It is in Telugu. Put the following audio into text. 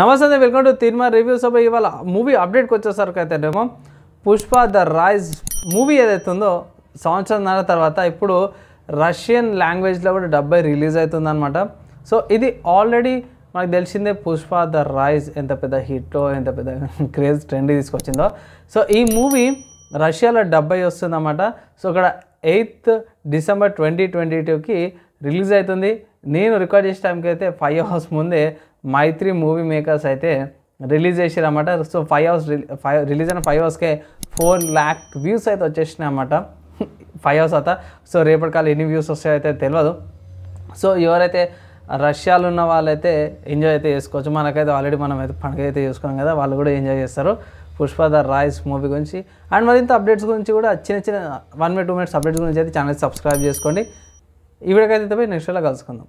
నమస్తే వెల్కమ్ టు తిరుమల రివ్యూస్ అబ్బాయి ఇవాళ మూవీ అప్డేట్కి వచ్చేసరికి అయితేనేమో పుష్ప ద రైజ్ మూవీ ఏదైతే ఉందో సంవత్సరంన్నర తర్వాత ఇప్పుడు రష్యన్ లాంగ్వేజ్లో కూడా డెబ్బై రిలీజ్ అవుతుందన్నమాట సో ఇది ఆల్రెడీ మనకు తెలిసిందే పుష్ప ద రైజ్ ఎంత పెద్ద హిట్లో ఎంత పెద్ద క్రేజ్ ట్రెండ్ తీసుకొచ్చిందో. సో ఈ మూవీ రష్యాలో డెబ్బై వస్తుందన్నమాట. సో ఇక్కడ ఎయిత్ డిసెంబర్ ట్వంటీ ట్వంటీ టూకి రిలీజ్ అవుతుంది నేను రికార్డ్ చేసే టైంకి అయితే ఫైవ్ అవర్స్ ముందే మైత్రి మూవీ మేకర్స్ అయితే రిలీజ్ చేసారన్నమాట. So five hours five release అయిన ఫైవ్ అవర్స్కే ఫోర్ ల్యాక్ వ్యూస్ అయితే వచ్చేసినాయి అన్నమాట ఫైవ్ అవర్స్ అంతా సో రేపటి కాలం ఎన్ని వ్యూస్ వస్తాయో అయితే తెలియదు సో ఎవరైతే రష్యాలో ఉన్న వాళ్ళైతే ఎంజాయ్ అయితే చేసుకోవచ్చు. మనకైతే ఆల్రెడీ మనం అయితే పండుగ అయితే చేసుకున్నాం కదా వాళ్ళు కూడా ఎంజాయ్ చేస్తారు. పుష్ప ద రాయ్స్ మూవీ గురించి. అండ్ మరింత అప్డేట్స్ గురించి కూడా చిన్న చిన్న one minute two minutes updates గురించి అయితే ఛానల్ సబ్స్క్రైబ్ చేసుకోండి. ఈ వీడియోకి అయితే నెక్స్ట్ కలుసుకుందాం